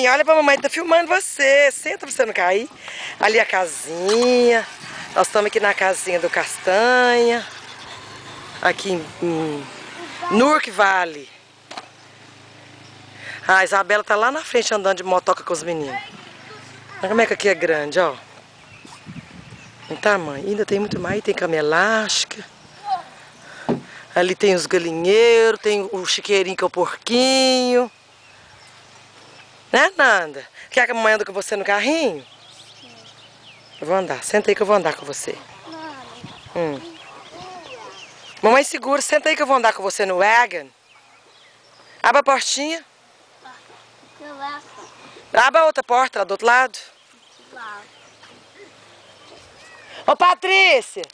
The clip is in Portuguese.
Filhinha, olha pra mamãe, tá filmando você. Senta pra você não cair. Ali a casinha. Nós estamos aqui na casinha do Castanha. Aqui em, Nurk Vale. A Isabela tá lá na frente andando de motoca com os meninos. Olha como é que aqui é grande, ó. Em tamanho. Ainda tem muito mais. Tem cama elástica. Ali tem os galinheiros, tem o chiqueirinho que é o porquinho. Né, Nanda? Quer que a mamãe ande com você no carrinho? Eu vou andar. Senta aí que eu vou andar com você. Hum. Mamãe segura, senta aí que eu vou andar com você no wagon. Abra a portinha. Abra a outra porta lá do outro lado. Ô Patrícia!